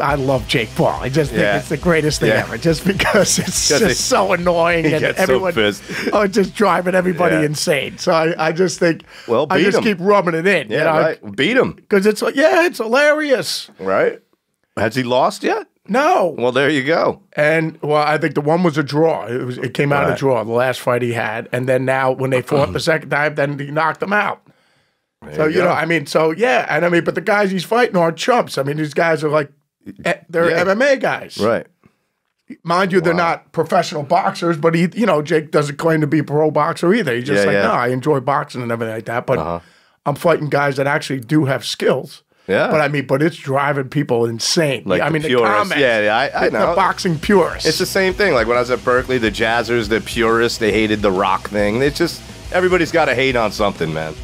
I love Jake Paul. I just think Yeah. it's the greatest thing Yeah. ever, just because it's just he- so annoying and gets so everyone, oh, just driving everybody Yeah. insane. So I, I just think, Well, I just keep rubbing it in, Yeah, you know, right. Beat him, because it's like, yeah, it's hilarious. right? Has he lost yet? No, Well, there you go. and well, I think the one was a draw. It was, it came out a Right. draw. The last fight he had, and then now when they fought the second time, then he knocked him out. so you you know. I mean, so yeah, and I mean, but the guys he's fighting are chumps. I mean, these guys are like, they're Yeah. MMA guys. Right. Mind you, they're not professional boxers, but he, you know, Jake doesn't claim to be a pro boxer either. He's just Yeah, like, yeah. no, I enjoy boxing and everything like that. But Uh-huh. I'm fighting guys that actually do have skills. Yeah. But I mean, but it's driving people insane. Like I the mean, the purists. comments. Yeah, yeah, I- I the know. boxing purists. It's the same thing. Like when I was at Berklee, the Jazzers, the purists, they hated the rock thing. It's just everybody's got to hate on something, man.